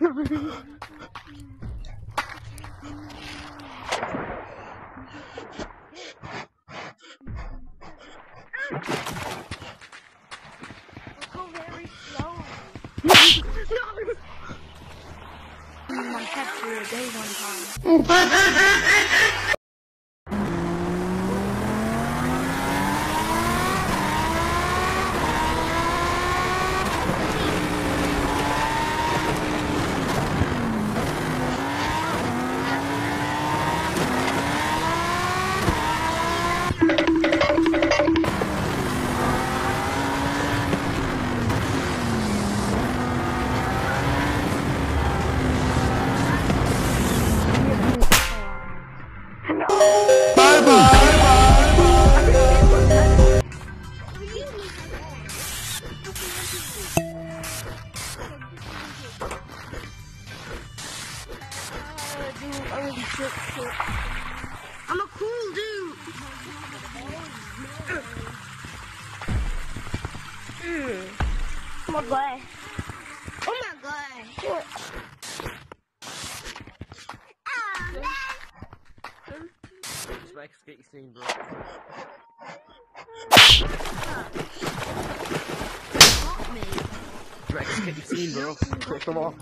knew it! My cat threw a day one time. I'm a cool dude. Oh my god. Oh my god. Rex, get your scene, bro. Not. Rex, get your scene, bro. Quick, come off.